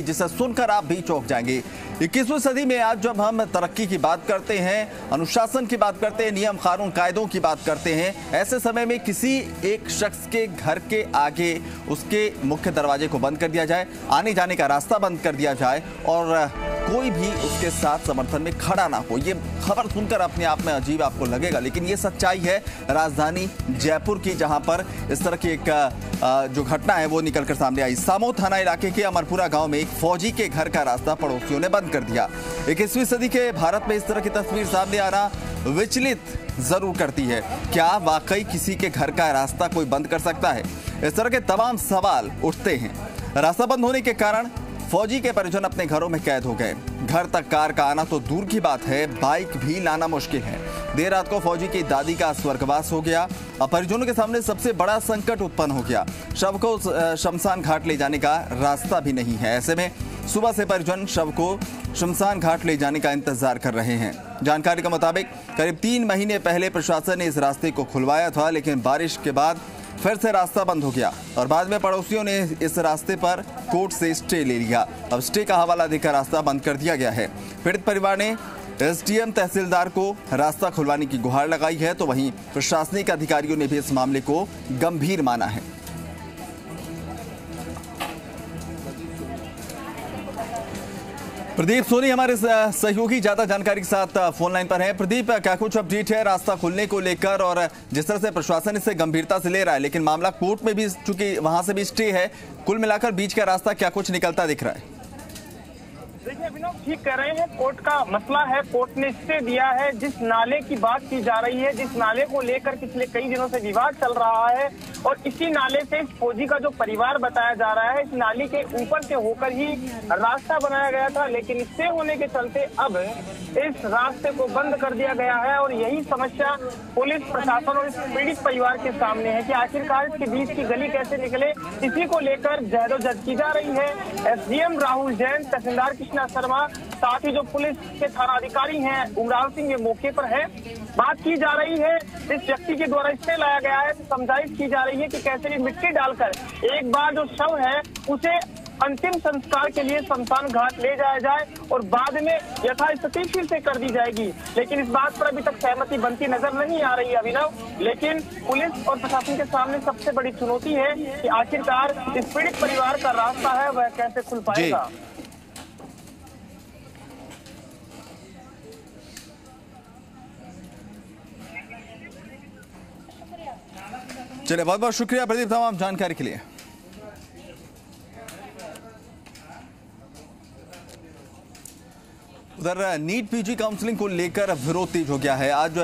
जिसे सुनकर आप भी चौंक जाएँगे। इक्कीसवीं सदी में आज जब हम तरक्की की बात करते हैं, अनुशासन की बात करते हैं, नियम कानून कायदों की बात करते हैं, ऐसे समय में किसी एक शख्स के घर के आगे उसके मुख्य दरवाजे को बंद कर दिया जाए, आने जाने का रास्ता बंद कर दिया जाए और कोई भी उसके साथ समर्थन में खड़ा ना हो। ये खबर सुनकर अपने आप में अजीब आपको लगेगा, लेकिन ये सच्चाई है। राजधानी जयपुर की, जहाँ पर इस तरह की एक जो घटना है वो निकलकर सामने आई। सामो थाना इलाके के अमरपुरा गाँव में एक फौजी के घर का रास्ता पड़ोसियों ने बंद कर दिया। इक्कीसवीं सदी के भारत में इस तरह की तस्वीर सामने आना विचलित ज़रूर करती है। क्या वाकई किसी के घर का रास्ता कोई बंद कर सकता है? इस तरह के तमाम सवाल उठते हैं। रास्ता बंद होने के कारण फौजी के परिजन अपने घरों में कैद हो गए। घर तक कार का आना तो दूर की बात है, बाइक भी लाना मुश्किल है। देर रात को फौजी की दादी का स्वर्गवास हो गया अब परिजनों के सामने सबसे बड़ा संकट उत्पन्न हो गया। शव को शमशान घाट ले जाने का रास्ता भी नहीं है। ऐसे में सुबह से परिजन शव को शमशान घाट ले जाने का इंतज़ार कर रहे हैं। जानकारी के मुताबिक, करीब तीन महीने पहले प्रशासन ने इस रास्ते को खुलवाया था, लेकिन बारिश के बाद फिर से रास्ता बंद हो गया और बाद में पड़ोसियों ने इस रास्ते पर कोर्ट से स्टे ले लिया। अब स्टे का हवाला देकर रास्ता बंद कर दिया गया है। पीड़ित परिवार ने एसडीएम तहसीलदार को रास्ता खुलवाने की गुहार लगाई है तो वहीं प्रशासनिक अधिकारियों ने भी इस मामले को गंभीर माना है। प्रदीप सोनी हमारे सहयोगी, ज़्यादा जानकारी के साथ फ़ोन लाइन पर हैं। प्रदीप क्या कुछ अपडेट है रास्ता खुलने को लेकर? और जिस तरह से प्रशासन इसे गंभीरता से ले रहा है, लेकिन मामला कोर्ट में भी चूँकि वहाँ से भी स्टे है, कुल मिलाकर बीच का रास्ता क्या कुछ निकलता दिख रहा है? देखिए अभिनव ठीक कह रहे हैं। कोर्ट का मसला है। कोर्ट ने इससे दिया है। जिस नाले की बात की जा रही है, जिस नाले को लेकर पिछले कई दिनों से विवाद चल रहा है और इसी नाले से इस फौजी का जो परिवार बताया जा रहा है, इस नाली के ऊपर से होकर ही रास्ता बनाया गया था, लेकिन इससे होने के चलते अब इस रास्ते को बंद कर दिया गया है और यही समस्या पुलिस प्रशासन और इस पीड़ित परिवार के सामने है कि आखिरकार इसके बीच की गली कैसे निकले, इसी को लेकर जहदोजहद की जा रही है। एसडीएम राहुल जैन, तहसीलदार कृष्णा शर्मा साथ ही जो पुलिस के थाना अधिकारी हैं उमरान सिंह ये मौके पर है। बात की जा रही है इस व्यक्ति के द्वारा स्टे लाया गया है समझाइश की जा रही है कि कैसे भी मिट्टी डालकर एक बार जो शव है उसे अंतिम संस्कार के लिए शमशान घाट ले जाया जाए और बाद में यथास्थिति फिर से कर दी जाएगी। लेकिन इस बात पर अभी तक सहमति बनती नज़र नहीं आ रही अभिनव। लेकिन पुलिस और प्रशासन के सामने सबसे बड़ी चुनौती है कि आखिरकार इस पीड़ित परिवार का रास्ता है वह कैसे खुल पाएगा। चलिए, बहुत बहुत शुक्रिया प्रदीप तमाम जानकारी के लिए। उधर, नीट पीजी काउंसलिंग को लेकर विरोध तेज हो गया है। आज जो